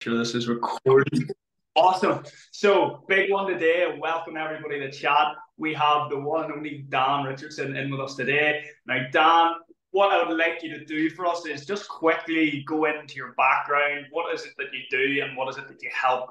sure this is recording. Awesome. So, big one today. Welcome everybody to chat. We have the one and only Dan Richardson in with us today. Now, Dan, what I would like you to do for us is just quickly go into your background. What is it that you do, and what is it that you help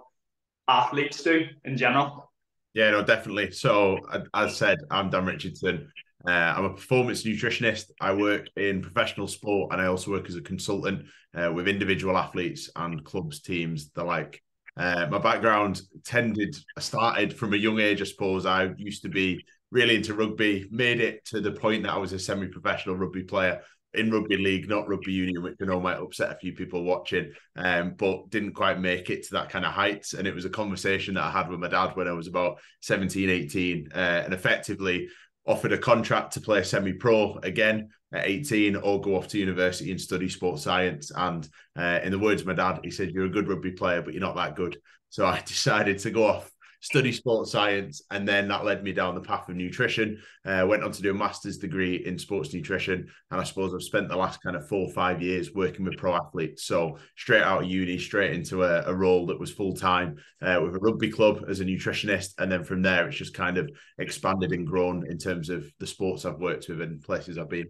athletes do in general? Yeah, no, definitely. So, as I said, I'm Dan Richardson. Uh, I'm a performance nutritionist. I work in professional sport and I also work as a consultant uh, with individual athletes and clubs, teams, the like. Uh, my background tended, I started from a young age, I suppose. I used to be really into rugby, made it to the point that I was a semi professional rugby player in rugby league, not rugby union, which I know might upset a few people watching, um, but didn't quite make it to that kind of heights. And it was a conversation that I had with my dad when I was about 17, 18. Uh, and effectively, offered a contract to play semi pro again at 18 or go off to university and study sports science. And uh, in the words of my dad, he said, You're a good rugby player, but you're not that good. So I decided to go off study sports science, and then that led me down the path of nutrition. Uh, went on to do a master's degree in sports nutrition, and I suppose I've spent the last kind of four or five years working with pro athletes. So straight out of uni, straight into a, a role that was full time uh, with a rugby club as a nutritionist, and then from there it's just kind of expanded and grown in terms of the sports I've worked with and places I've been.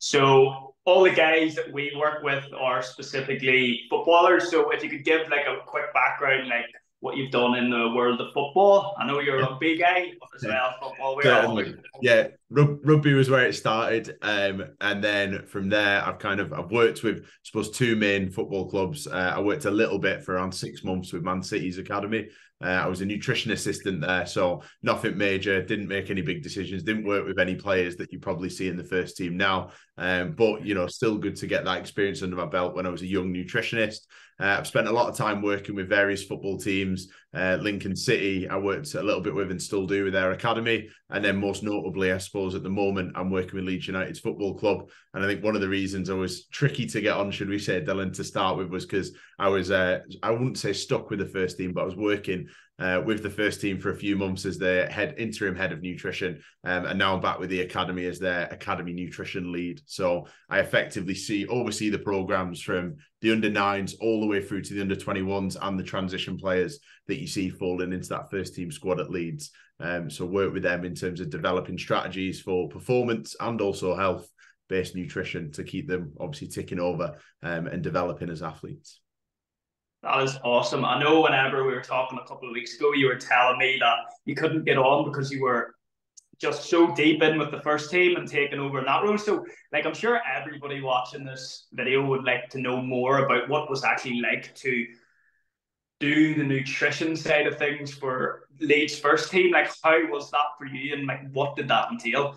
So all the guys that we work with are specifically footballers. So if you could give like a quick background, like what you've done in the world of football. I know you're a rugby guy as well. Football, we yeah, rugby was where it started, um, and then from there, I've kind of I've worked with, I suppose, two main football clubs. Uh, I worked a little bit for around six months with Man City's academy. Uh, I was a nutrition assistant there, so nothing major. Didn't make any big decisions. Didn't work with any players that you probably see in the first team now. Um, but you know, still good to get that experience under my belt when I was a young nutritionist. Uh, I've spent a lot of time working with various football teams. Uh, Lincoln City, I worked a little bit with and still do with their academy. And then, most notably, I suppose at the moment, I'm working with Leeds United's football club. And I think one of the reasons I was tricky to get on, should we say, Dylan, to start with, was because I was, uh, I wouldn't say stuck with the first team, but I was working uh, with the first team for a few months as their head interim head of nutrition, um, and now I'm back with the academy as their academy nutrition lead. So I effectively see oversee the programs from the under nines all the way through to the under 21s and the transition players that you see falling into that first team squad at Leeds. Um, so work with them in terms of developing strategies for performance and also health based nutrition to keep them obviously ticking over um, and developing as athletes. That is awesome. I know whenever we were talking a couple of weeks ago, you were telling me that you couldn't get on because you were just so deep in with the first team and taking over in that role. So, like, I'm sure everybody watching this video would like to know more about what was actually like to do the nutrition side of things for Leeds first team. Like, how was that for you, and like, what did that entail?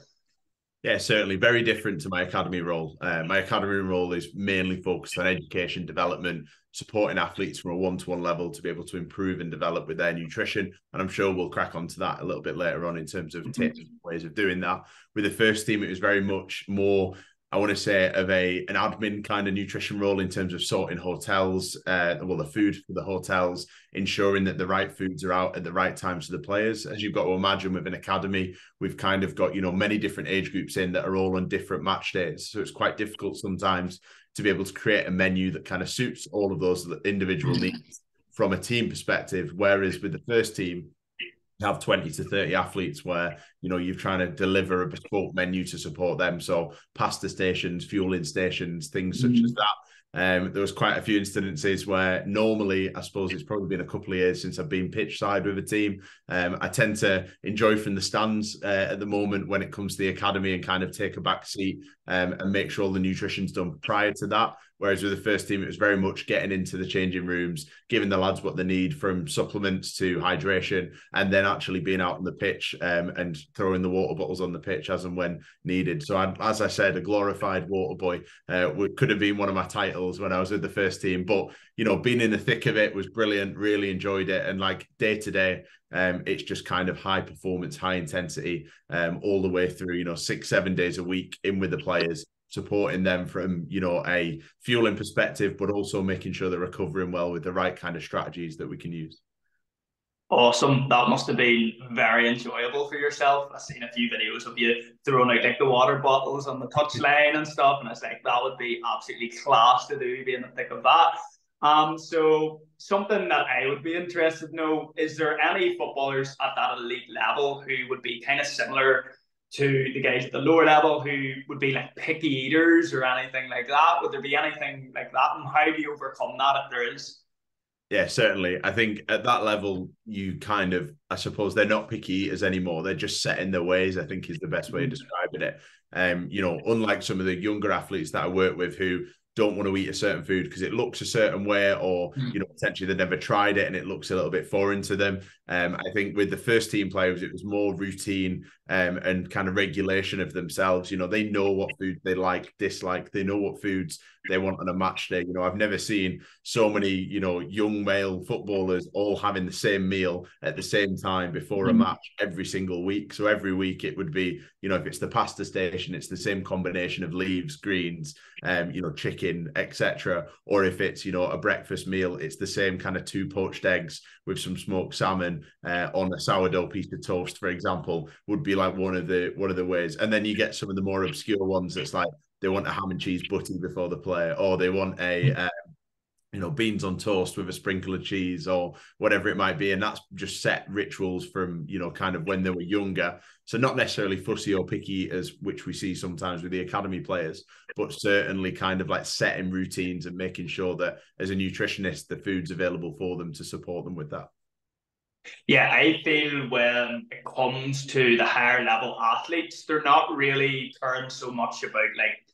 Yeah, certainly very different to my academy role. Uh, my academy role is mainly focused on education, development, supporting athletes from a one-to-one level to be able to improve and develop with their nutrition. And I'm sure we'll crack onto that a little bit later on in terms of mm-hmm. tips and ways of doing that. With the first team, it was very much more I want to say of a an admin kind of nutrition role in terms of sorting hotels, uh, well, the food for the hotels, ensuring that the right foods are out at the right times for the players. As you've got to imagine with an academy, we've kind of got you know many different age groups in that are all on different match days, so it's quite difficult sometimes to be able to create a menu that kind of suits all of those individual needs from a team perspective. Whereas with the first team, have 20 to 30 athletes where you know you're trying to deliver a bespoke menu to support them so pasta stations fueling stations things such mm. as that um, there was quite a few incidences where normally, I suppose it's probably been a couple of years since I've been pitch side with a team. Um, I tend to enjoy from the stands uh, at the moment when it comes to the academy and kind of take a back seat um, and make sure the nutrition's done prior to that. Whereas with the first team, it was very much getting into the changing rooms, giving the lads what they need from supplements to hydration, and then actually being out on the pitch um, and throwing the water bottles on the pitch as and when needed. So, I, as I said, a glorified water boy uh, could have been one of my titles when I was with the first team. But you know, being in the thick of it was brilliant. Really enjoyed it, and like day to day, um, it's just kind of high performance, high intensity, um, all the way through. You know, six, seven days a week in with the players supporting them from you know a fueling perspective, but also making sure they're recovering well with the right kind of strategies that we can use. Awesome. That must have been very enjoyable for yourself. I've seen a few videos of you throwing out like the water bottles on the touchline and stuff, and it's like that would be absolutely class to do, being the thick of that. Um, so something that I would be interested to know is there any footballers at that elite level who would be kind of similar to the guys at the lower level who would be like picky eaters or anything like that? Would there be anything like that? And how do you overcome that if there is? Yeah, certainly. I think at that level, you kind of, I suppose, they're not picky eaters anymore. They're just set in their ways. I think is the best way of mm. describing it. Um, you know, unlike some of the younger athletes that I work with who don't want to eat a certain food because it looks a certain way or mm. you know potentially they've never tried it and it looks a little bit foreign to them um, i think with the first team players it was more routine um, and kind of regulation of themselves you know they know what food they like dislike they know what foods they want on a match day you know i've never seen so many you know young male footballers all having the same meal at the same time before mm. a match every single week so every week it would be you know if it's the pasta station it's the same combination of leaves greens um, you know chicken chicken, etc. Or if it's you know a breakfast meal, it's the same kind of two poached eggs with some smoked salmon uh, on a sourdough piece of toast, for example, would be like one of the one of the ways. And then you get some of the more obscure ones that's like they want a ham and cheese butty before the play, or they want a uh, you know, beans on toast with a sprinkle of cheese or whatever it might be. And that's just set rituals from, you know, kind of when they were younger. So not necessarily fussy or picky as which we see sometimes with the academy players, but certainly kind of like setting routines and making sure that as a nutritionist, the food's available for them to support them with that. Yeah, I feel when it comes to the higher level athletes, they're not really caring so much about like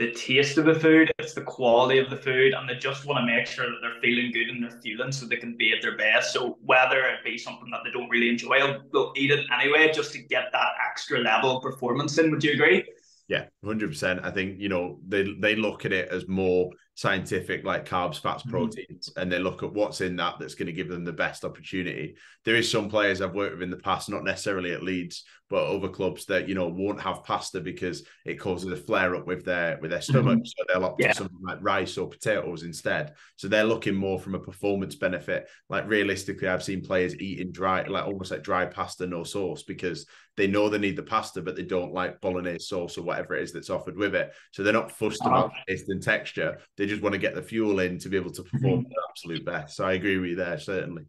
the taste of the food, it's the quality of the food, and they just want to make sure that they're feeling good and they're fueling so they can be at their best. So whether it be something that they don't really enjoy, they'll eat it anyway just to get that extra level of performance in. Would you agree? Yeah, hundred percent. I think you know they they look at it as more scientific, like carbs, fats, mm-hmm. proteins, mm-hmm. and they look at what's in that that's going to give them the best opportunity. There is some players I've worked with in the past, not necessarily at Leeds, but other clubs that you know won't have pasta because it causes a flare up with their with their stomach. Mm-hmm. So they'll opt yeah. for something like rice or potatoes instead. So they're looking more from a performance benefit. Like realistically, I've seen players eating dry, like almost like dry pasta, no sauce, because they know they need the pasta, but they don't like bolognese sauce or whatever it is that's offered with it. So they're not fussed oh. about taste and texture. They just want to get the fuel in to be able to perform mm-hmm. their absolute best. So I agree with you there, certainly.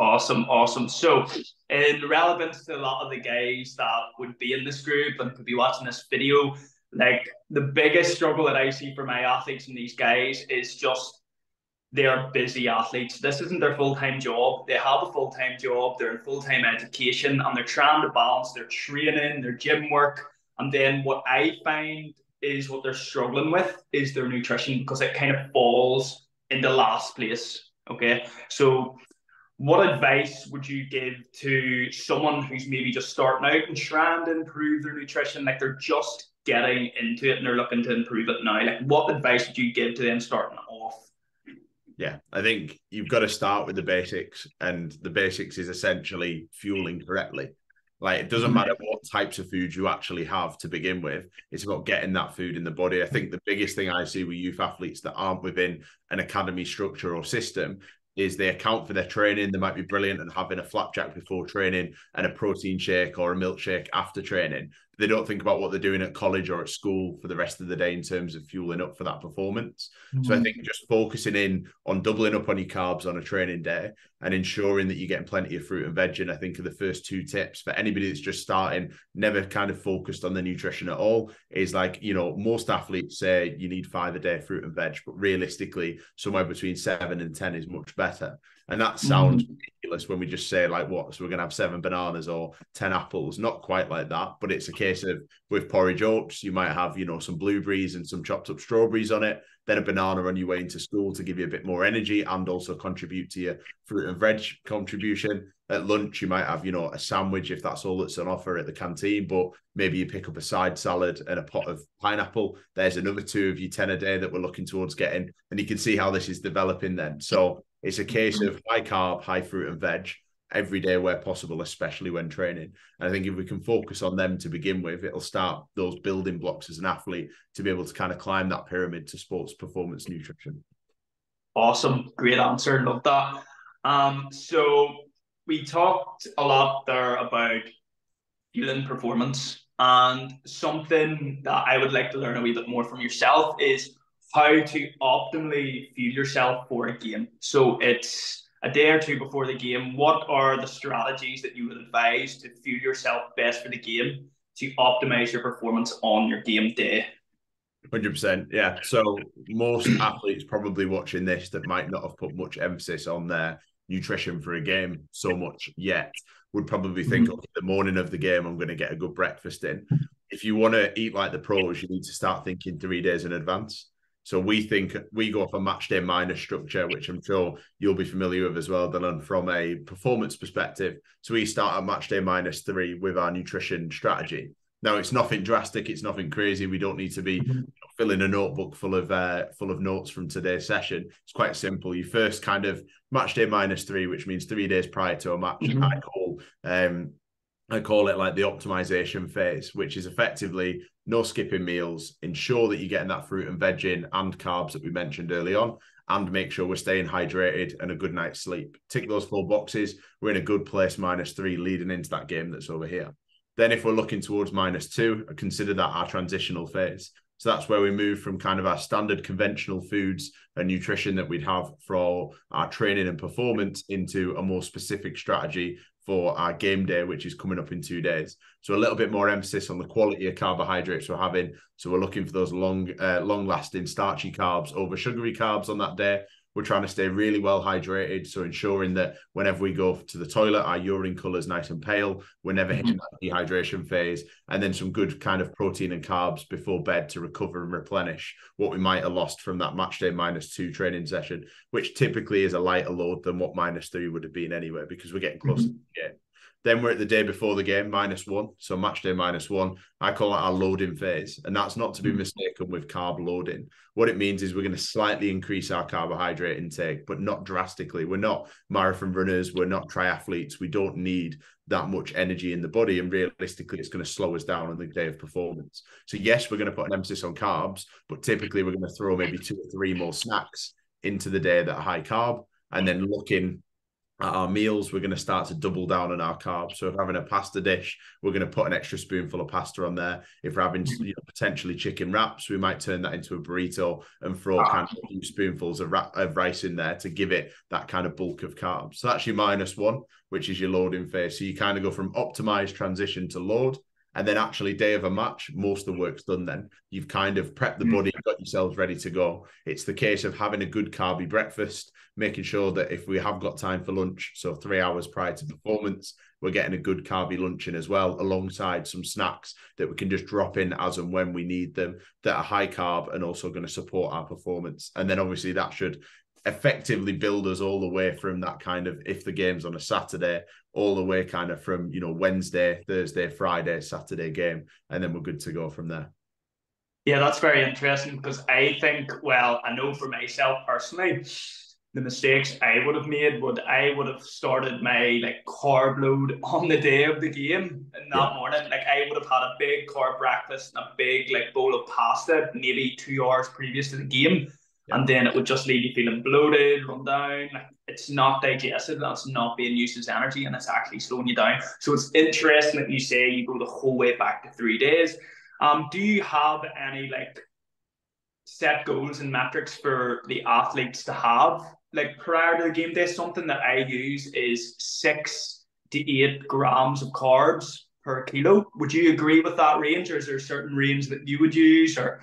Awesome, awesome. So, um, in relevance to a lot of the guys that would be in this group and could be watching this video, like the biggest struggle that I see for my athletes and these guys is just they're busy athletes. This isn't their full time job. They have a full time job, they're in full time education, and they're trying to balance their training, their gym work. And then what I find is what they're struggling with is their nutrition because it kind of falls in the last place. Okay. So what advice would you give to someone who's maybe just starting out and trying to improve their nutrition? Like they're just getting into it and they're looking to improve it now. Like what advice would you give to them starting off? Yeah, I think you've got to start with the basics, and the basics is essentially fueling correctly. Like it doesn't matter what types of food you actually have to begin with. It's about getting that food in the body. I think the biggest thing I see with youth athletes that aren't within an academy structure or system is they account for their training. They might be brilliant and having a flapjack before training and a protein shake or a milkshake after training. They don't think about what they're doing at college or at school for the rest of the day in terms of fueling up for that performance. Mm-hmm. So I mm-hmm. think just focusing in on doubling up on your carbs on a training day and ensuring that you're getting plenty of fruit and veg. And I think are the first two tips for anybody that's just starting, never kind of focused on the nutrition at all. Is like, you know, most athletes say you need five a day fruit and veg, but realistically, somewhere between seven and 10 is much better. And that sounds mm-hmm. ridiculous when we just say, like, what? So we're going to have seven bananas or 10 apples. Not quite like that, but it's a case of with porridge oats, you might have, you know, some blueberries and some chopped up strawberries on it, then a banana on your way into school to give you a bit more energy and also contribute to your fruit and veg contribution. At lunch, you might have, you know, a sandwich if that's all that's on offer at the canteen, but maybe you pick up a side salad and a pot of pineapple. There's another two of your 10 a day that we're looking towards getting. And you can see how this is developing then. So it's a case of high carb, high fruit and veg every day where possible, especially when training. And I think if we can focus on them to begin with, it'll start those building blocks as an athlete to be able to kind of climb that pyramid to sports performance nutrition. Awesome. Great answer. Love that. Um, so we talked a lot there about fueling performance and something that I would like to learn a wee bit more from yourself is how to optimally fuel yourself for a game. So it's a day or two before the game. What are the strategies that you would advise to fuel yourself best for the game to optimize your performance on your game day? Hundred percent, yeah. So most athletes probably watching this that might not have put much emphasis on their nutrition for a game so much yet would probably think, mm-hmm. okay, the morning of the game, I'm going to get a good breakfast in. If you want to eat like the pros, you need to start thinking three days in advance. So we think we go off a match day minus structure, which I'm sure you'll be familiar with as well, Dylan, from a performance perspective. So we start at match day minus three with our nutrition strategy. Now it's nothing drastic, it's nothing crazy. We don't need to be mm-hmm. filling a notebook full of uh, full of notes from today's session. It's quite simple. You first kind of match day minus three, which means three days prior to a match. Mm-hmm. I call um, I call it like the optimization phase, which is effectively no skipping meals, ensure that you're getting that fruit and veg in and carbs that we mentioned early on, and make sure we're staying hydrated and a good night's sleep. Tick those four boxes. We're in a good place, minus three, leading into that game that's over here. Then, if we're looking towards minus two, consider that our transitional phase. So that's where we move from kind of our standard conventional foods and nutrition that we'd have for our training and performance into a more specific strategy for our game day, which is coming up in two days. So a little bit more emphasis on the quality of carbohydrates we're having. So we're looking for those long, uh, long-lasting starchy carbs over sugary carbs on that day. We're trying to stay really well hydrated, so ensuring that whenever we go to the toilet, our urine color is nice and pale. We're never hitting that dehydration phase, and then some good kind of protein and carbs before bed to recover and replenish what we might have lost from that match day minus two training session, which typically is a lighter load than what minus three would have been anyway, because we're getting closer mm-hmm. to the game. Then we're at the day before the game, minus one. So match day minus one. I call it our loading phase. And that's not to be hmm. mistaken with carb loading. What it means is we're going to slightly increase our carbohydrate intake, but not drastically. We're not marathon runners. We're not triathletes. We don't need that much energy in the body. And realistically, it's going to slow us down on the day of performance. So, yes, we're going to put an emphasis on carbs, but typically we're going to throw maybe two or three more snacks into the day that are high carb and then looking at our meals, we're going to start to double down on our carbs. So if we're having a pasta dish, we're going to put an extra spoonful of pasta on there. If we're having you know, potentially chicken wraps, we might turn that into a burrito and throw ah. kind of a few spoonfuls of, ra- of rice in there to give it that kind of bulk of carbs. So that's your minus one, which is your loading phase. So you kind of go from optimized transition to load. And then actually, day of a match, most of the work's done. Then you've kind of prepped the hmm. body, got yourselves ready to go. It's the case of having a good carby breakfast, making sure that if we have got time for lunch, so three hours prior to performance, we're getting a good carby lunch in as well, alongside some snacks that we can just drop in as and when we need them that are high carb and also going to support our performance. And then obviously that should effectively build us all the way from that kind of if the game's on a Saturday, all the way kind of from you know Wednesday, Thursday, Friday, Saturday game, and then we're good to go from there. Yeah, that's very interesting because I think, well, I know for myself personally, the mistakes I would have made would I would have started my like carb load on the day of the game in that yeah. morning. Like I would have had a big carb breakfast and a big like bowl of pasta maybe two hours previous to the game and then it would just leave you feeling bloated, run down. Like it's not digested, that's not being used as energy, and it's actually slowing you down. So it's interesting that you say you go the whole way back to three days. Um, do you have any like set goals and metrics for the athletes to have? Like prior to the game day, something that I use is six to eight grams of carbs per kilo. Would you agree with that range, or is there a certain range that you would use, or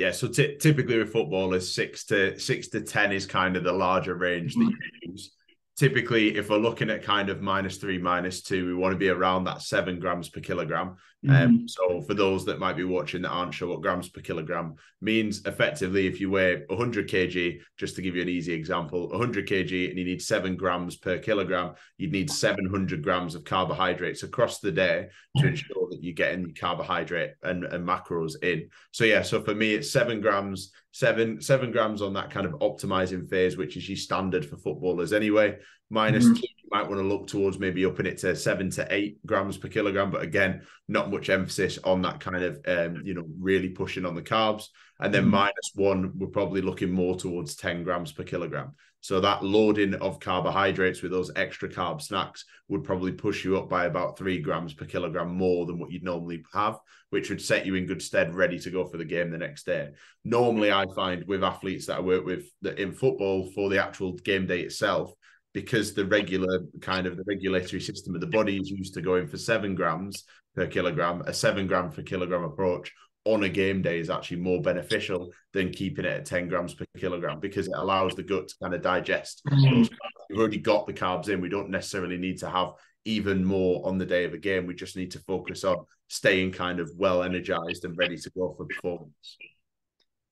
yeah, so t- typically with footballers, six to six to ten is kind of the larger range that mm-hmm. you use. Typically, if we're looking at kind of minus three, minus two, we want to be around that seven grams per kilogram. Um, mm-hmm. Um, so for those that might be watching that aren't sure what grams per kilogram means, effectively, if you weigh 100 kg, just to give you an easy example, 100 kg and you need seven grams per kilogram, you'd need 700 grams of carbohydrates across the day to ensure that you're getting carbohydrate and, and macros in. So yeah, so for me, it's seven grams, seven seven grams on that kind of optimizing phase, which is your standard for footballers anyway. Minus mm-hmm. two, might want to look towards maybe upping it to seven to eight grams per kilogram, but again, not much emphasis on that kind of um, you know really pushing on the carbs. And then mm-hmm. minus one, we're probably looking more towards ten grams per kilogram. So that loading of carbohydrates with those extra carb snacks would probably push you up by about three grams per kilogram more than what you'd normally have, which would set you in good stead, ready to go for the game the next day. Normally, I find with athletes that I work with that in football for the actual game day itself, because the regular kind of the regulatory system of the body is used to going for seven grams per kilogram, a seven gram per kilogram approach on a game day is actually more beneficial than keeping it at 10 grams per kilogram because it allows the gut to kind of digest. Mm. We've already got the carbs in. We don't necessarily need to have even more on the day of a game. We just need to focus on staying kind of well energized and ready to go for performance.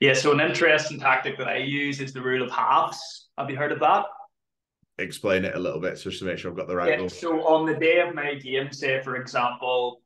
Yeah, so an interesting tactic that I use is the rule of halves. Have you heard of that? Explain it a little bit just to make sure I've got the right. Yeah, so on the day of my game, say for example,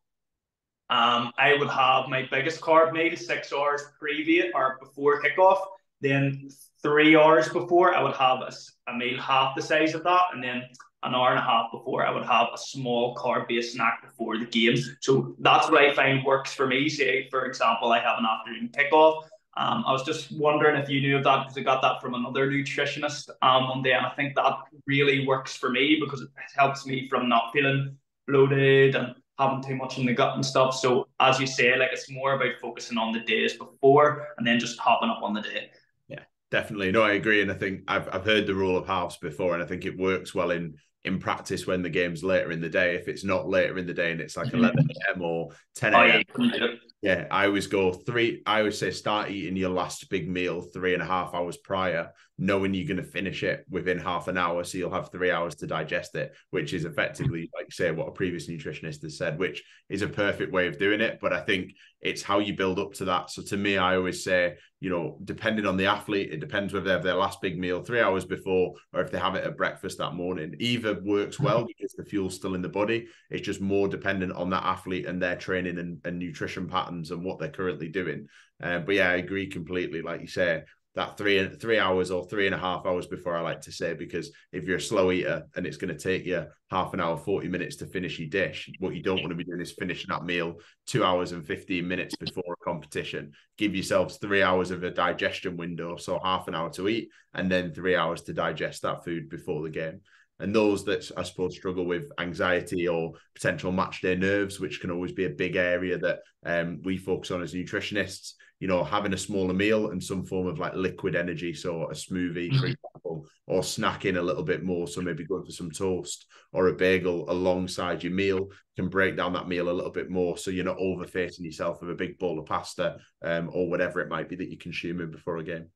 um, I would have my biggest carb meal six hours previous or before kickoff. Then three hours before, I would have a, a meal half the size of that, and then an hour and a half before, I would have a small carb based snack before the game. So that's what I find works for me. Say, for example, I have an afternoon kickoff. Um, I was just wondering if you knew of that because I got that from another nutritionist um, one day, and I think that really works for me because it helps me from not feeling bloated and having too much in the gut and stuff. So as you say, like it's more about focusing on the days before and then just hopping up on the day. Yeah, definitely. No, I agree. And I think I've I've heard the rule of halves before, and I think it works well in in practice when the game's later in the day. If it's not later in the day and it's like mm-hmm. 11 a.m. or 10 a.m., oh, yeah. yeah, I always go three. I always say start eating your last big meal three and a half hours prior, knowing you're going to finish it within half an hour. So you'll have three hours to digest it, which is effectively, like say, what a previous nutritionist has said, which is a perfect way of doing it. But I think it's how you build up to that. So to me, I always say, you know, depending on the athlete, it depends whether they have their last big meal three hours before or if they have it at breakfast that morning. Either works well mm-hmm. because the fuel's still in the body. It's just more dependent on that athlete and their training and, and nutrition patterns and what they're currently doing. Um, but yeah, I agree completely. Like you say, that three three hours or three and a half hours before I like to say because if you're a slow eater and it's going to take you half an hour, 40 minutes to finish your dish, what you don't want to be doing is finishing that meal two hours and 15 minutes before a competition. Give yourselves three hours of a digestion window, so half an hour to eat and then three hours to digest that food before the game. And those that I suppose struggle with anxiety or potential match day nerves, which can always be a big area that um, we focus on as nutritionists, you know, having a smaller meal and some form of like liquid energy, so a smoothie, for mm-hmm. example, or snacking a little bit more. So maybe going for some toast or a bagel alongside your meal can break down that meal a little bit more. So you're not overfacing yourself with a big bowl of pasta um, or whatever it might be that you're consuming before a game.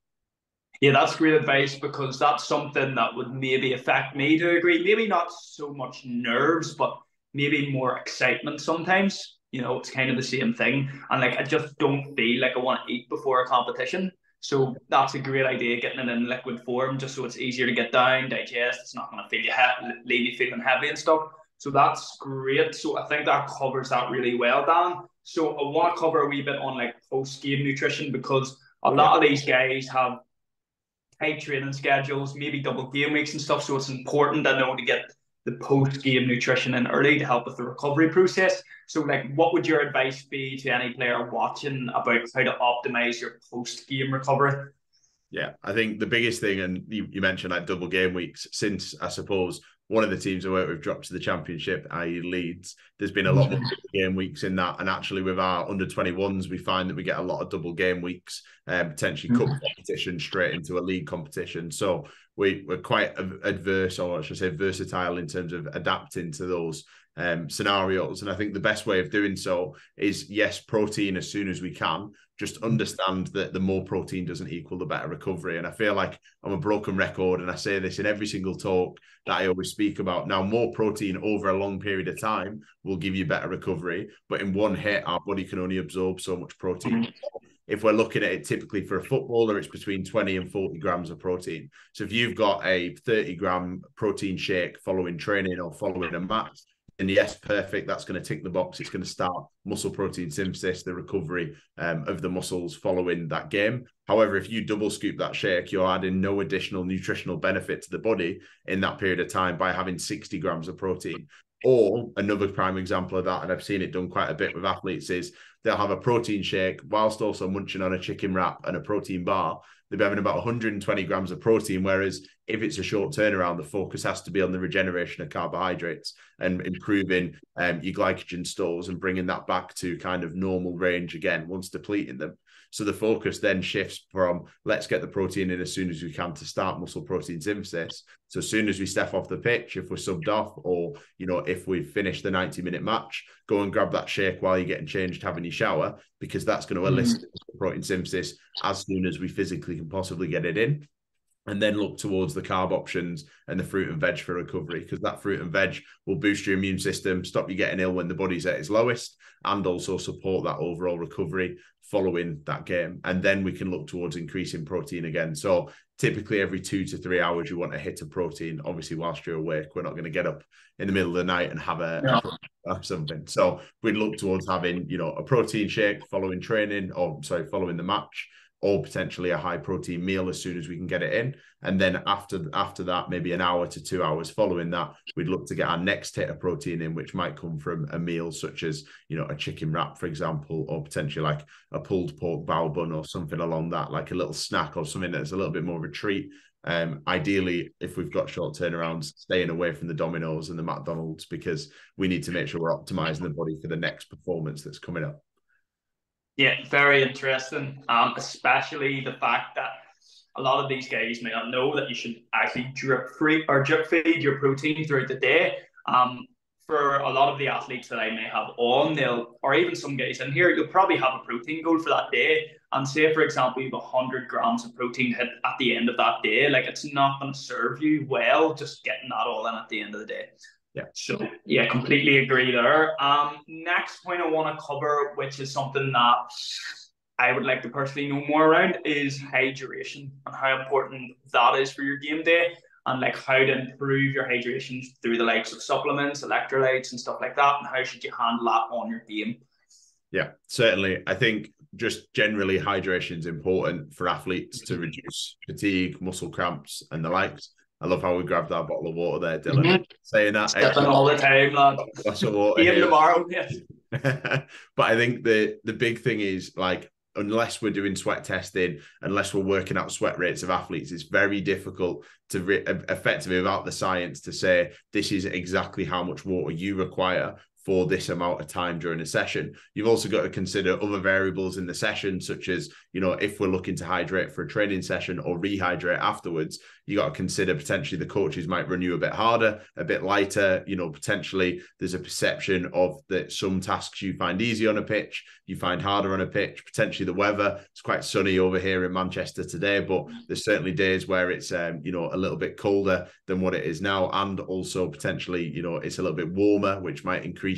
Yeah, that's great advice because that's something that would maybe affect me to agree. Maybe not so much nerves, but maybe more excitement sometimes you know, it's kind of the same thing. And like, I just don't feel like I want to eat before a competition. So that's a great idea, getting it in liquid form, just so it's easier to get down, digest. It's not going to feel you he- leave you feeling heavy and stuff. So that's great. So I think that covers that really well, Dan. So I want to cover a wee bit on like post game nutrition because a oh, lot of these guys have tight training schedules, maybe double game weeks and stuff. So it's important, I know, to get the post game nutrition in early to help with the recovery process. So, like, what would your advice be to any player watching about how to optimize your post game recovery? Yeah, I think the biggest thing, and you, you mentioned like double game weeks, since I suppose one of the teams I work with dropped to the championship, i.e. Leeds. There's been a lot of game weeks in that. And actually with our under 21s, we find that we get a lot of double game weeks, um, potentially cup mm-hmm. competition straight into a league competition. So we, we're quite adverse, or I should say versatile in terms of adapting to those um, scenarios. And I think the best way of doing so is yes, protein as soon as we can. Just understand that the more protein doesn't equal the better recovery. And I feel like I'm a broken record, and I say this in every single talk that I always speak about. Now, more protein over a long period of time will give you better recovery, but in one hit, our body can only absorb so much protein. Mm-hmm. If we're looking at it typically for a footballer, it's between 20 and 40 grams of protein. So if you've got a 30 gram protein shake following training or following a match, and yes, perfect. That's going to tick the box. It's going to start muscle protein synthesis, the recovery um, of the muscles following that game. However, if you double scoop that shake, you're adding no additional nutritional benefit to the body in that period of time by having 60 grams of protein. Or another prime example of that, and I've seen it done quite a bit with athletes, is they'll have a protein shake whilst also munching on a chicken wrap and a protein bar. They'll be having about 120 grams of protein. Whereas if it's a short turnaround, the focus has to be on the regeneration of carbohydrates and improving um, your glycogen stores and bringing that back to kind of normal range again once depleting them. So the focus then shifts from let's get the protein in as soon as we can to start muscle protein synthesis. So as soon as we step off the pitch, if we're subbed off, or you know, if we've finished the 90 minute match, go and grab that shake while you're getting changed, having your shower, because that's going to elicit mm. protein synthesis as soon as we physically can possibly get it in and then look towards the carb options and the fruit and veg for recovery because that fruit and veg will boost your immune system, stop you getting ill when the body's at its lowest, and also support that overall recovery following that game. And then we can look towards increasing protein again. So typically every two to three hours, you want to hit a protein. Obviously, whilst you're awake, we're not going to get up in the middle of the night and have a, a something. So we'd look towards having, you know, a protein shake following training or sorry, following the match or potentially a high protein meal as soon as we can get it in. And then after after that, maybe an hour to two hours following that, we'd look to get our next hit of protein in, which might come from a meal such as you know a chicken wrap, for example, or potentially like a pulled pork bao bun or something along that, like a little snack or something that's a little bit more of a treat. Um, ideally, if we've got short turnarounds, staying away from the Domino's and the McDonald's because we need to make sure we're optimizing the body for the next performance that's coming up. Yeah, very interesting. Um, especially the fact that a lot of these guys may not know that you should actually drip free or drip feed your protein throughout the day. Um, for a lot of the athletes that I may have on, they'll or even some guys in here, you'll probably have a protein goal for that day. And say, for example, you have 100 grams of protein hit at the end of that day, like it's not going to serve you well just getting that all in at the end of the day. Yeah. So yeah, completely agree there. Um, next point I want to cover, which is something that I would like to personally know more around, is hydration and how important that is for your game day, and like how to improve your hydration through the likes of supplements, electrolytes, and stuff like that, and how should you handle that on your game. Yeah, certainly. I think just generally hydration is important for athletes to reduce fatigue, muscle cramps, and the likes. I love how we grabbed our bottle of water there, Dylan. Mm-hmm. Saying that Stepping all the time, lad. Glass of water. Even tomorrow, yes. but I think the the big thing is like unless we're doing sweat testing, unless we're working out sweat rates of athletes, it's very difficult to re- effectively without the science to say this is exactly how much water you require for this amount of time during a session. You've also got to consider other variables in the session, such as, you know, if we're looking to hydrate for a training session or rehydrate afterwards, you got to consider potentially the coaches might run you a bit harder, a bit lighter. You know, potentially there's a perception of that some tasks you find easy on a pitch, you find harder on a pitch. Potentially the weather. It's quite sunny over here in Manchester today, but there's certainly days where it's um, you know a little bit colder than what it is now, and also potentially you know it's a little bit warmer, which might increase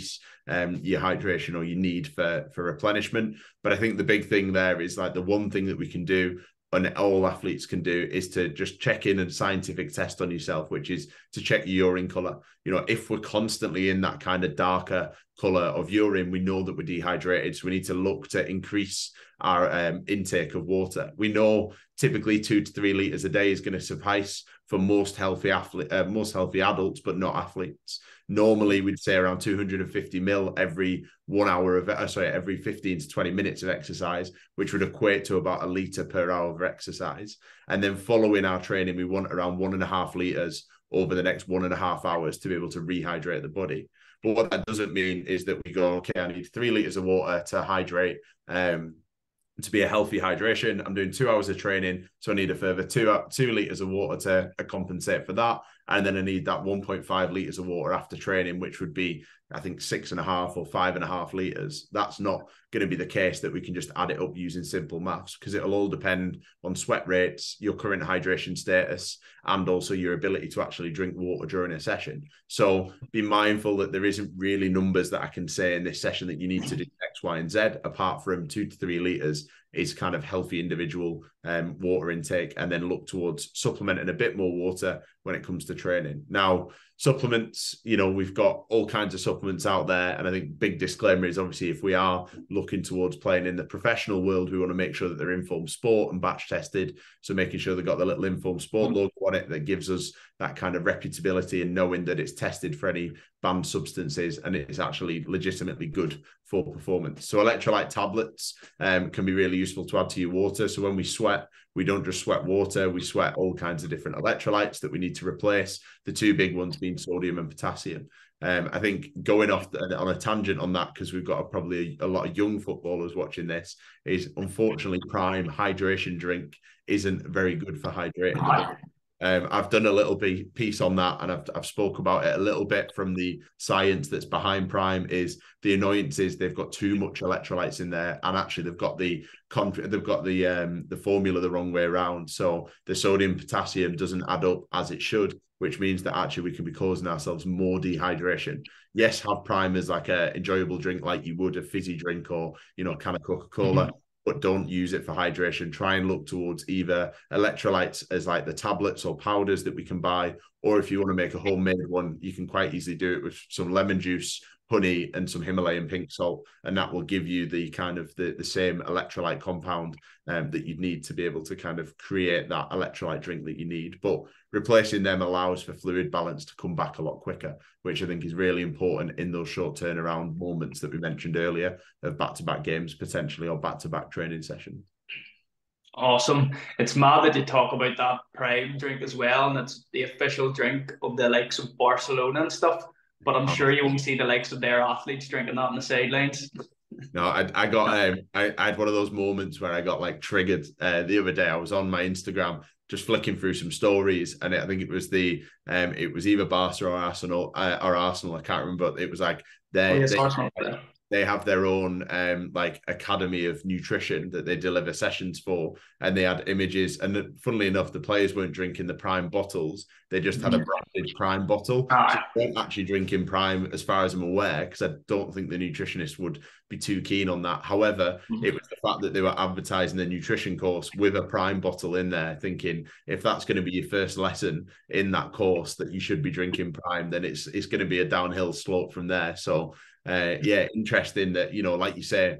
um, your hydration or your need for for replenishment. But I think the big thing there is like the one thing that we can do and all athletes can do is to just check in and scientific test on yourself, which is to check your urine color. You know, if we're constantly in that kind of darker color of urine, we know that we're dehydrated. So we need to look to increase our um, intake of water. We know typically two to three liters a day is going to suffice for most healthy athlete, uh, most healthy adults, but not athletes. Normally, we'd say around 250 mil every one hour of uh, sorry, every 15 to 20 minutes of exercise, which would equate to about a liter per hour of exercise. And then following our training, we want around one and a half liters over the next one and a half hours to be able to rehydrate the body. But what that doesn't mean is that we go, okay, I need three liters of water to hydrate. Um, to be a healthy hydration. I'm doing two hours of training, so I need a further two two liters of water to compensate for that, and then I need that 1.5 liters of water after training, which would be I think six and a half or five and a half liters. That's not going to be the case that we can just add it up using simple maths because it'll all depend on sweat rates, your current hydration status, and also your ability to actually drink water during a session. So be mindful that there isn't really numbers that I can say in this session that you need to do X, Y, and Z, apart from two to three liters is kind of healthy individual um, water intake, and then look towards supplementing a bit more water when it comes to training. Now, supplements, you know, we've got all kinds of supplements out there. And I think big disclaimer is obviously if we are looking towards playing in the professional world, we want to make sure that they're informed sport and batch tested. So making sure they've got the little informed sport logo on it that gives us that kind of reputability and knowing that it's tested for any banned substances and it's actually legitimately good for performance. So electrolyte tablets um, can be really useful to add to your water. So when we sweat, sweat. We don't just sweat water, we sweat all kinds of different electrolytes that we need to replace. The two big ones being sodium and potassium. Um, I think going off the, on a tangent on that because we've got a, probably a, a, lot of young footballers watching this is unfortunately prime hydration drink isn't very good for hydrating. Um, I've done a little bit piece on that, and I've I've spoke about it a little bit from the science that's behind Prime. Is the annoyance is they've got too much electrolytes in there, and actually they've got the they've got the um the formula the wrong way around. So the sodium potassium doesn't add up as it should, which means that actually we can be causing ourselves more dehydration. Yes, have Prime as like a enjoyable drink, like you would a fizzy drink or you know, kind of Coca Cola. Mm-hmm but don't use it for hydration. Try and look towards either electrolytes as like the tablets or powders that we can buy, or if you want to make a homemade one, you can quite easily do it with some lemon juice honey and some Himalayan pink salt, and that will give you the kind of the, the same electrolyte compound um, that you'd need to be able to kind of create that electrolyte drink that you need. But replacing them allows for fluid balance to come back a lot quicker, which I think is really important in those short turnaround moments that we mentioned earlier of back-to-back games potentially or back-to-back training sessions. Awesome. It's mad that you talk about that prime drink as well, and it's the official drink of the likes of Barcelona and stuff but I'm sure you won't see the likes of their athletes drinking that on the sidelines. No, I, I got um I, I had one of those moments where I got like triggered uh, the other day. I was on my Instagram just flicking through some stories, and I think it was the um it was either Barca or Arsenal uh, or Arsenal. I can't remember. But it was like they, oh, yes, they, they have their own um like academy of nutrition that they deliver sessions for and they had images and funnily enough the players weren't drinking the prime bottles they just had a mm. branded prime bottle ah. so they weren't actually drinking prime as far as i'm aware because i don't think the nutritionist would be too keen on that however mm-hmm. it was the fact that they were advertising the nutrition course with a prime bottle in there thinking if that's going to be your first lesson in that course that you should be drinking prime then it's it's going to be a downhill slope from there so uh, yeah, interesting that you know, like you say,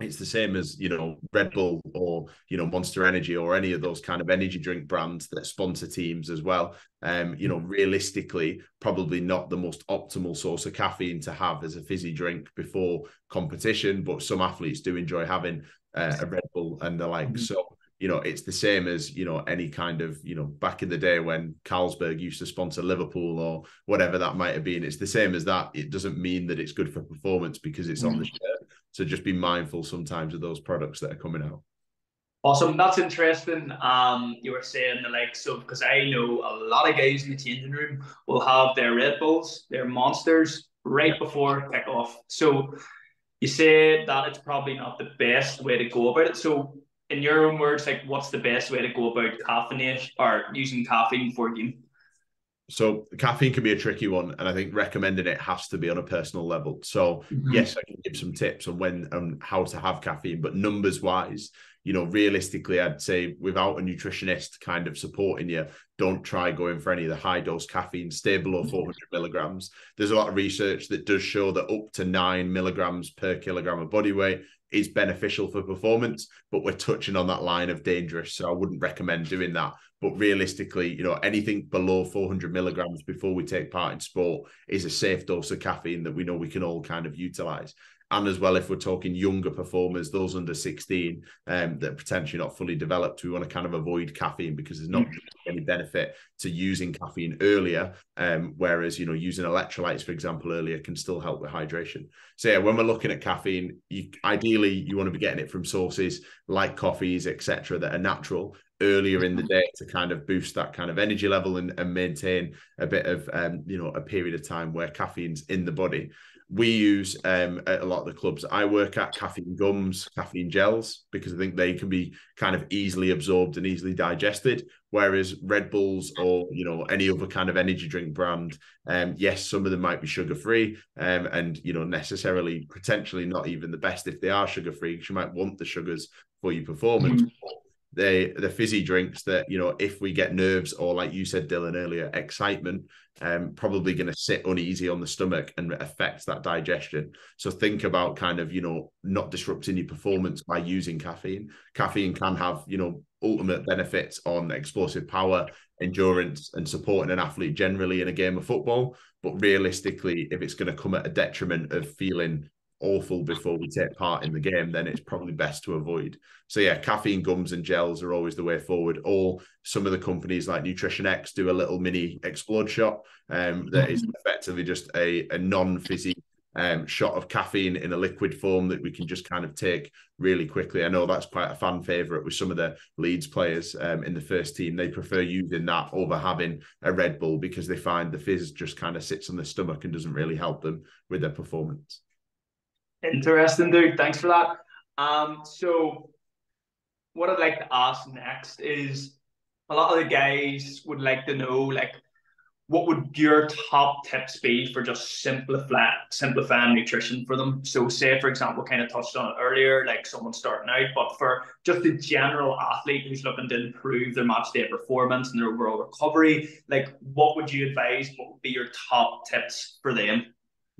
it's the same as you know Red Bull or you know Monster Energy or any of those kind of energy drink brands that sponsor teams as well. Um, you know, realistically, probably not the most optimal source of caffeine to have as a fizzy drink before competition, but some athletes do enjoy having uh, a Red Bull and the like. Mm-hmm. So you know, it's the same as, you know, any kind of, you know, back in the day when Carlsberg used to sponsor Liverpool or whatever that might have been. It's the same as that. It doesn't mean that it's good for performance because it's on the mm. shirt. So just be mindful sometimes of those products that are coming out. Awesome. That's interesting. Um, you were saying the likes of because I know a lot of guys in the changing room will have their Red Bulls, their monsters right before kickoff. So you say that it's probably not the best way to go about it. So in your own words, like what's the best way to go about caffeinate or using caffeine for game? So caffeine can be a tricky one, and I think recommending it has to be on a personal level. So mm-hmm. yes, I can give some tips on when and how to have caffeine, but numbers wise, you know, realistically, I'd say without a nutritionist kind of supporting you, don't try going for any of the high dose caffeine. Stay below mm-hmm. 400 milligrams. There's a lot of research that does show that up to nine milligrams per kilogram of body weight is beneficial for performance, but we're touching on that line of dangerous. So I wouldn't recommend doing that. But realistically, you know, anything below 400 milligrams before we take part in sport is a safe dose of caffeine that we know we can all kind of utilize and as well if we're talking younger performers those under 16 um, that are potentially not fully developed we want to kind of avoid caffeine because there's not mm. any benefit to using caffeine earlier um, whereas you know using electrolytes for example earlier can still help with hydration. So yeah when we're looking at caffeine you, ideally you want to be getting it from sources like coffees etc that are natural earlier in the day to kind of boost that kind of energy level and, and maintain a bit of um, you know a period of time where caffeine's in the body we use um, at a lot of the clubs I work at caffeine gums, caffeine gels, because I think they can be kind of easily absorbed and easily digested. Whereas Red Bulls or you know any other kind of energy drink brand, um, yes, some of them might be sugar free, um, and you know necessarily potentially not even the best if they are sugar free, because you might want the sugars for your performance. Mm-hmm the the fizzy drinks that you know if we get nerves or like you said Dylan earlier excitement um probably going to sit uneasy on the stomach and affect that digestion. So think about kind of you know not disrupting your performance by using caffeine. Caffeine can have you know ultimate benefits on explosive power endurance and supporting an athlete generally in a game of football. But realistically if it's going to come at a detriment of feeling awful before we take part in the game, then it's probably best to avoid. So yeah, caffeine gums and gels are always the way forward. Or some of the companies like Nutrition X do a little mini explode shot um, that is mm-hmm. effectively just a, a non-fizzy um, shot of caffeine in a liquid form that we can just kind of take really quickly. I know that's quite a fan favorite with some of the Leeds players um, in the first team. They prefer using that over having a Red Bull because they find the fizz just kind of sits on the stomach and doesn't really help them with their performance. Interesting, dude. Thanks for that. Um, so what I'd like to ask next is a lot of the guys would like to know like what would your top tips be for just simplify simplifying nutrition for them? So, say for example, kind of touched on it earlier, like someone starting out, but for just the general athlete who's looking to improve their match day performance and their overall recovery, like what would you advise? What would be your top tips for them?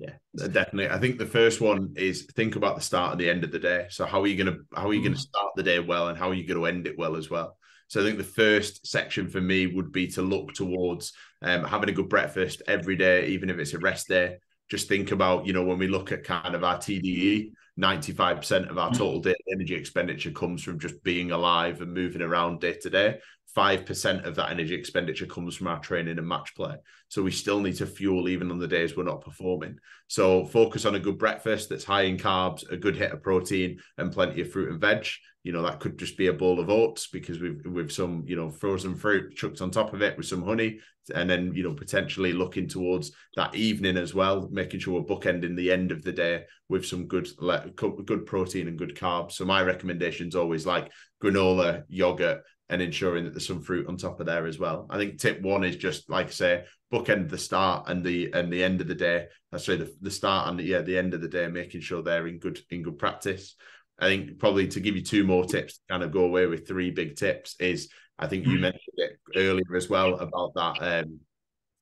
Yeah, definitely. I think the first one is think about the start and the end of the day. So how are you gonna how are you gonna mm. start the day well and how are you gonna end it well as well? So I think the first section for me would be to look towards um, having a good breakfast every day, even if it's a rest day. Just think about, you know, when we look at kind of our TDE, 95% of our mm. total daily energy expenditure comes from just being alive and moving around day to day. 5% of that energy expenditure comes from our training and match play. So we still need to fuel even on the days we're not performing. So focus on a good breakfast that's high in carbs, a good hit of protein, and plenty of fruit and veg. You know, that could just be a bowl of oats because we've with some, you know, frozen fruit chucked on top of it with some honey. And then, you know, potentially looking towards that evening as well, making sure we're bookending the end of the day with some good good protein and good carbs. So my recommendation is always like granola, yogurt, and ensuring that there's some fruit on top of there as well. I think tip one is just like I say, bookend the start and the and the end of the day. I say the, the start and the, yeah, the end of the day, making sure they're in good in good practice. I think probably to give you two more tips, to kind of go away with three big tips is I think you hmm. mentioned it earlier as well about that um,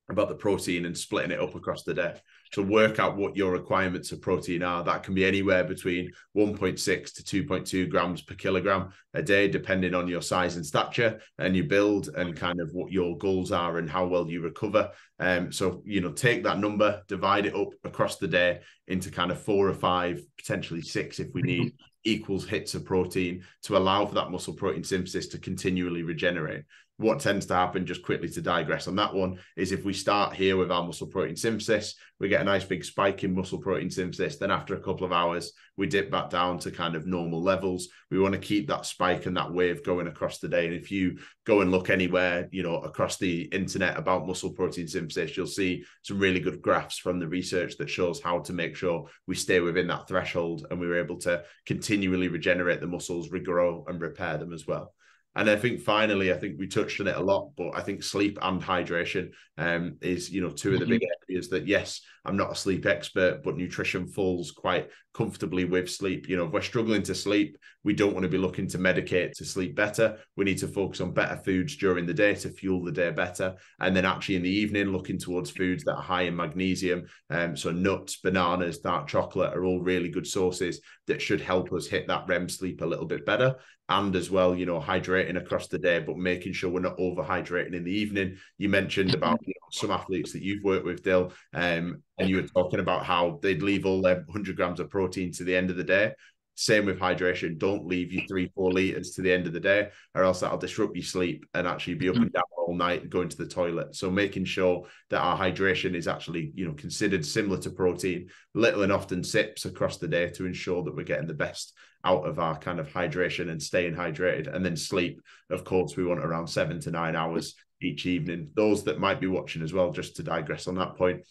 about the protein and splitting it up across the day to work out what your requirements of protein are. That can be anywhere between 1.6 to 2.2 grams per kilogram a day, depending on your size and stature and your build and kind of what your goals are and how well you recover. Um, so, you know, take that number, divide it up across the day into kind of four or five, potentially six if we need equals hits of protein to allow for that muscle protein synthesis to continually regenerate what tends to happen, just quickly to digress on that one, is if we start here with our muscle protein synthesis, we get a nice big spike in muscle protein synthesis. Then after a couple of hours, we dip back down to kind of normal levels. We want to keep that spike and that wave going across the day. And if you go and look anywhere, you know, across the internet about muscle protein synthesis, you'll see some really good graphs from the research that shows how to make sure we stay within that threshold and we're able to continually regenerate the muscles, regrow and repair them as well. And I think finally, I think we touched on it a lot, but I think sleep and hydration um, is, you know, two of the big mm-hmm. areas that, yes, I'm not a sleep expert, but nutrition falls quite comfortably with sleep. You know, if we're struggling to sleep, we don't want to be looking to medicate to sleep better. We need to focus on better foods during the day to fuel the day better. And then actually in the evening, looking towards foods that are high in magnesium. Um, so nuts, bananas, dark chocolate are all really good sources that should help us hit that REM sleep a little bit better and as well, you know, hydrating across the day, but making sure we're not overhydrating in the evening. You mentioned about you know, some athletes that you've worked with, Dill, um, and you were talking about how they'd leave all their 100 grams of protein to the end of the day. Same with hydration. Don't leave you three, four liters to the end of the day, or else that'll disrupt your sleep and actually be up and mm. down all night going to the toilet. So making sure that our hydration is actually, you know, considered similar to protein, little and often sips across the day to ensure that we're getting the best out of our kind of hydration and staying hydrated. And then sleep, of course, we want around seven to nine hours each evening. Those that might be watching as well, just to digress on that point,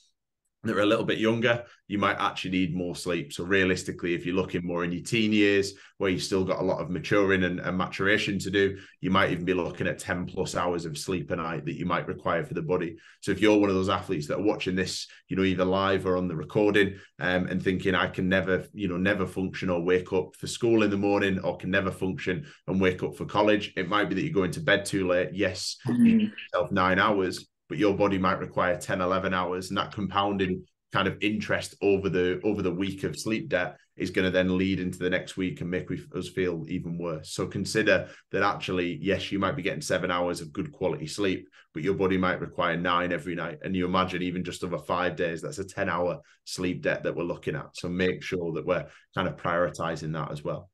that are a little bit younger, you might actually need more sleep. So realistically, if you're looking more in your teen years where you've still got a lot of maturing and, and, maturation to do, you might even be looking at 10 plus hours of sleep a night that you might require for the body. So if you're one of those athletes that are watching this, you know, either live or on the recording um, and thinking I can never, you know, never function or wake up for school in the morning or can never function and wake up for college, it might be that you're going to bed too late. Yes, mm-hmm. you yourself nine hours, but your body might require 10, 11 hours. And that compounding kind of interest over the over the week of sleep debt is going to then lead into the next week and make us feel even worse. So consider that actually, yes, you might be getting seven hours of good quality sleep, but your body might require nine every night. And you imagine even just over five days, that's a 10 hour sleep debt that we're looking at. So make sure that we're kind of prioritizing that as well.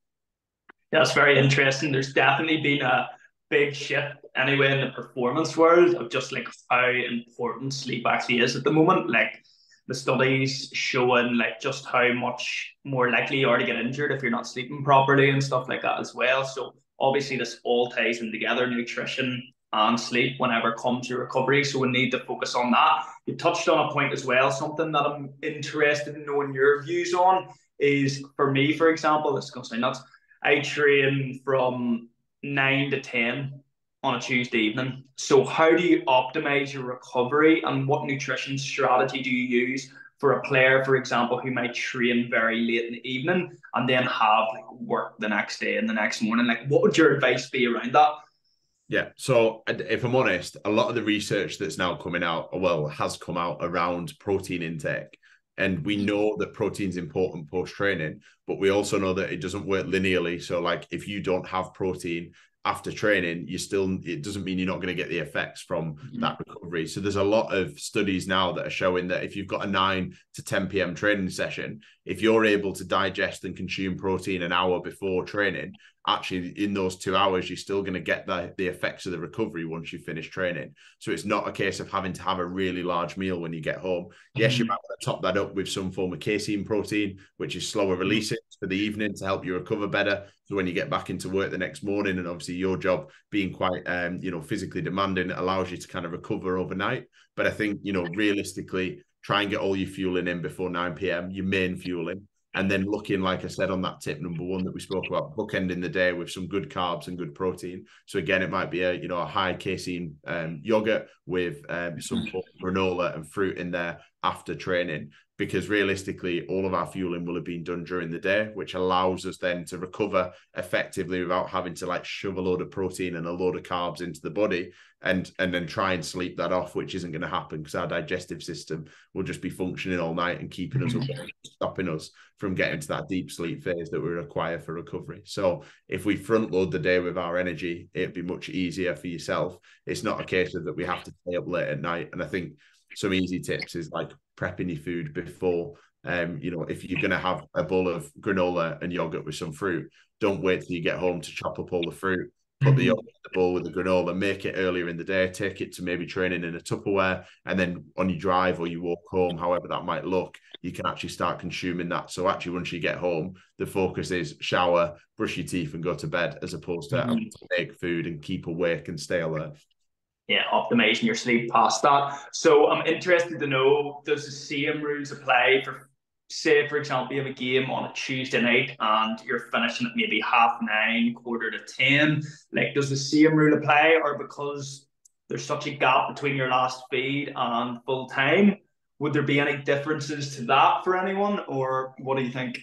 That's very interesting. There's definitely been a big shift anyway in the performance world of just like how important sleep actually is at the moment. Like the studies showing like just how much more likely you are to get injured if you're not sleeping properly and stuff like that as well. So obviously this all ties in together, nutrition and sleep whenever it comes to recovery. So we need to focus on that. You touched on a point as well, something that I'm interested in knowing your views on is for me, for example, this is gonna sound nuts. I train from nine to ten on a Tuesday evening. So, how do you optimize your recovery and what nutrition strategy do you use for a player, for example, who might train very late in the evening and then have like work the next day and the next morning? Like, what would your advice be around that? Yeah. So, if I'm honest, a lot of the research that's now coming out, well, has come out around protein intake. And we know that protein's important post training, but we also know that it doesn't work linearly. So, like, if you don't have protein after training, you still it doesn't mean you're not going to get the effects from mm-hmm. that recovery. So there's a lot of studies now that are showing that if you've got a 9 to 10 p.m. training session, if you're able to digest and consume protein an hour before training, actually in those two hours, you're still going to get the, the effects of the recovery once you finish training. So it's not a case of having to have a really large meal when you get home. Yes, mm-hmm. you might want to top that up with some form of casein protein, which is slower mm-hmm. releasing for the evening to help you recover better. So when you get back into work the next morning, and obviously your job being quite um, you know, physically demanding, allows you to kind of recover overnight. But I think, you know, realistically, try and get all your fueling in before 9 p.m., your main fueling and then looking, like I said, on that tip number one that we spoke about, bookending the day with some good carbs and good protein. So again, it might be a you know a high casein um, yogurt with um, some mm-hmm. granola and fruit in there after training because realistically all of our fueling will have been done during the day which allows us then to recover effectively without having to like shove a load of protein and a load of carbs into the body and and then try and sleep that off which isn't going to happen because our digestive system will just be functioning all night and keeping us mm-hmm. stopping us from getting to that deep sleep phase that we require for recovery so if we front load the day with our energy it'd be much easier for yourself it's not a case of that we have to stay up late at night and i think some easy tips is like prepping your food before. Um, you know, if you're going to have a bowl of granola and yogurt with some fruit, don't wait till you get home to chop up all the fruit. Put the mm-hmm. the bowl with the granola, make it earlier in the day, take it to maybe training in a Tupperware, and then on your drive or you walk home, however that might look, you can actually start consuming that. So actually, once you get home, the focus is shower, brush your teeth, and go to bed, as opposed to mm-hmm. make food and keep awake and stay alert yeah, optimizing your sleep past that. So I'm interested to know does the same rules apply for say for example you have a game on a Tuesday night and you're finishing at maybe half nine, quarter to ten. Like does the same rule apply or because there's such a gap between your last feed and full time, would there be any differences to that for anyone or what do you think?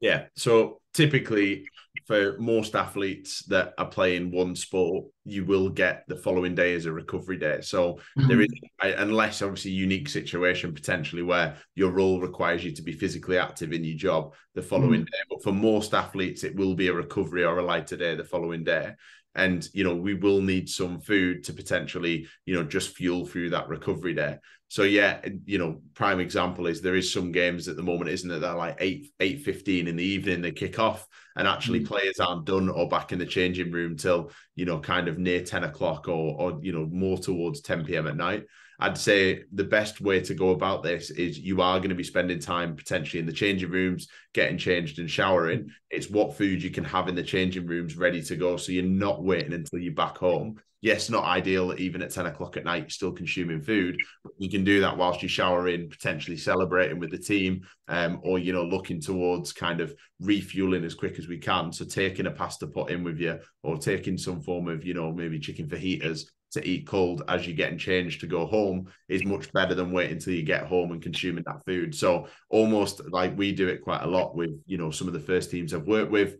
Yeah. So typically for most athletes that are playing one sport, you will get the following day as a recovery day. So mm-hmm. there is, unless obviously unique situation potentially where your role requires you to be physically active in your job the following mm-hmm. day. But for most athletes, it will be a recovery or a lighter day the following day and you know we will need some food to potentially you know just fuel through that recovery there so yeah you know prime example is there is some games at the moment isn't it that are like 8 8 15 in the evening they kick off and actually mm. players aren't done or back in the changing room till you know kind of near 10 o'clock or or you know more towards 10 p.m at night I'd say the best way to go about this is you are going to be spending time potentially in the changing rooms, getting changed and showering. It's what food you can have in the changing rooms ready to go. So you're not waiting until you're back home. Yes, not ideal even at 10 o'clock at night, you're still consuming food. You can do that whilst you're showering, potentially celebrating with the team, um, or you know, looking towards kind of refueling as quick as we can. So taking a pasta pot in with you or taking some form of, you know, maybe chicken fajitas to eat cold as you're getting changed to go home is much better than waiting until you get home and consuming that food. So almost like we do it quite a lot with, you know, some of the first teams I've worked with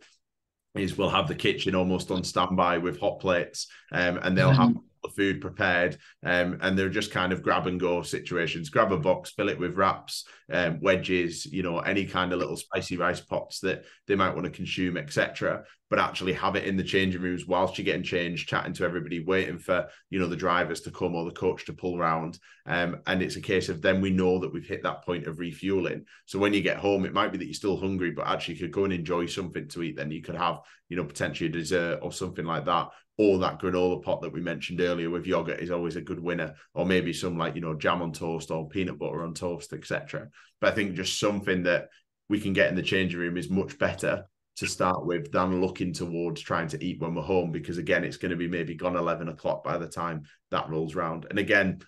is we'll have the kitchen almost on standby with hot plates um, and they'll have mm-hmm. the the food prepared, um, and they're just kind of grab and go situations. Grab a box, fill it with wraps, um, wedges, you know, any kind of little spicy rice pots that they might want to consume, etc. But actually have it in the changing rooms whilst you're getting changed, chatting to everybody, waiting for you know the drivers to come or the coach to pull around. Um, and it's a case of then we know that we've hit that point of refueling. So when you get home, it might be that you're still hungry, but actually you could go and enjoy something to eat. Then you could have you know potentially a dessert or something like that or that granola pot that we mentioned earlier with yogurt is always a good winner, or maybe some like you know jam on toast or peanut butter on toast, etc. But I think just something that we can get in the changing room is much better to start with than looking towards trying to eat when we're home because again it's going to be maybe gone 11 o'clock by the time that rolls around and again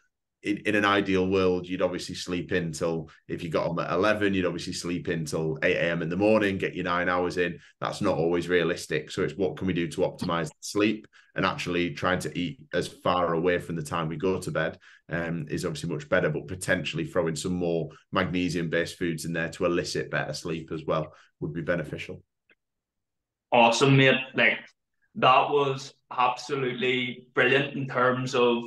in, in an ideal world, you'd obviously sleep in till if you got on at 11, you'd obviously sleep in till 8 a.m. in the morning, get your nine hours in. That's not always realistic. So it's what can we do to optimize sleep and actually trying to eat as far away from the time we go to bed um, is obviously much better, but potentially throwing some more magnesium based foods in there to elicit better sleep as well would be beneficial. Awesome, mate. Like that was absolutely brilliant in terms of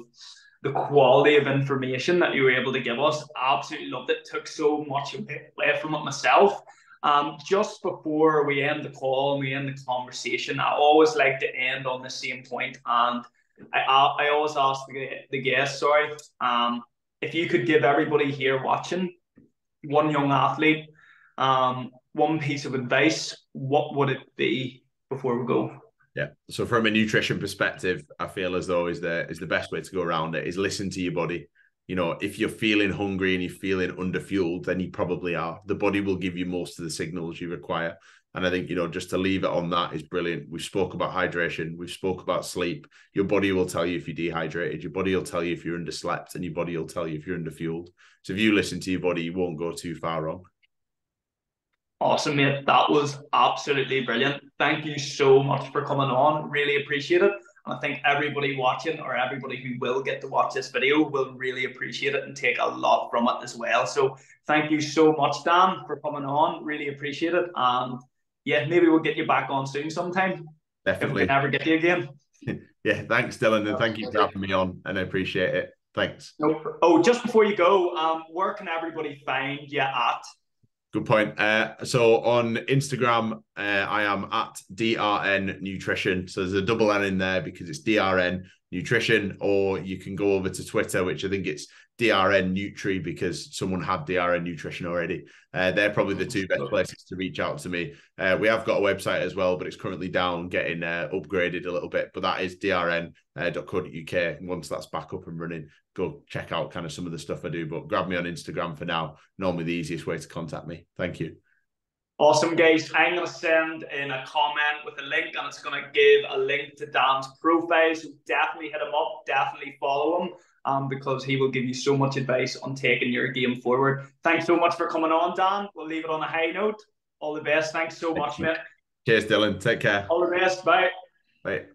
the quality of information that you were able to give us. Absolutely loved it. Took so much away from it myself. Um, just before we end the call and we end the conversation, I always like to end on the same point, and I I, always ask the, the guests, sorry, um, if you could give everybody here watching one young athlete um, one piece of advice, what would it be before we go? Yeah. So from a nutrition perspective, I feel as though is the is the best way to go around it is listen to your body. You know, if you're feeling hungry and you're feeling underfueled, then you probably are. The body will give you most of the signals you require. And I think, you know, just to leave it on that is brilliant. We've spoke about hydration. We've spoke about sleep. Your body will tell you if you're dehydrated. Your body will tell you if you're underslept and your body will tell you if you're underfueled. So if you listen to your body, you won't go too far wrong. Awesome, mate. That was absolutely brilliant. Thank you so much for coming on. Really appreciate it. And I think everybody watching or everybody who will get to watch this video will really appreciate it and take a lot from it as well. So thank you so much, Dan, for coming on. Really appreciate it. And yeah, maybe we'll get you back on soon sometime. Definitely. If we can ever get you again. yeah, thanks, Dylan. And thank you for having me on. And I appreciate it. Thanks. Oh, just before you go, um, where can everybody find you at? Good point. Uh, so on Instagram, uh, I am at DRN Nutrition. So there's a double N in there because it's DRN Nutrition, or you can go over to Twitter, which I think it's DRN Nutri because someone had DRN Nutrition already. Uh, they're probably the two best places to reach out to me. Uh, we have got a website as well, but it's currently down, getting uh, upgraded a little bit. But that is drn.co.uk. Uh, once that's back up and running, go check out kind of some of the stuff I do. But grab me on Instagram for now. Normally the easiest way to contact me. Thank you. Awesome, guys. I'm going to send in a comment with a link, and it's going to give a link to Dan's profile. So definitely hit him up, definitely follow him um, because he will give you so much advice on taking your game forward. Thanks so much for coming on, Dan. We'll leave it on a high note. All the best. Thanks so much, mate. Cheers, Dylan. Take care. All the best. Bye. Bye.